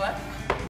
What?